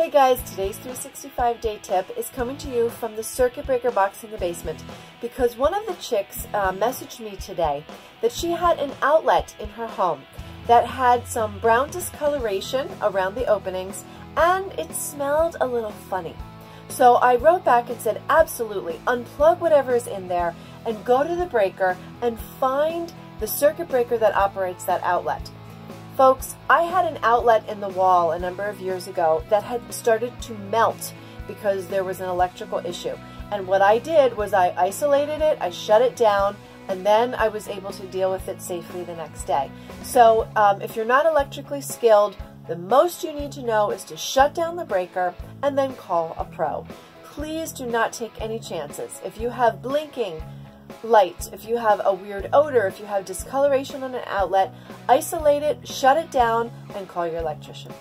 Hey guys, today's 365 day tip is coming to you from the circuit breaker box in the basement because one of the chicks uh, messaged me today that she had an outlet in her home that had some brown discoloration around the openings and it smelled a little funny. So I wrote back and said, absolutely, unplug whatever is in there and go to the breaker and find the circuit breaker that operates that outlet. Folks, I had an outlet in the wall a number of years ago that had started to melt because there was an electrical issue. And what I did was I isolated it, I shut it down, and then I was able to deal with it safely the next day. So um, if you're not electrically skilled, the most you need to know is to shut down the breaker and then call a pro. Please do not take any chances. If you have blinking, light, if you have a weird odor, if you have discoloration on an outlet, isolate it, shut it down, and call your electrician.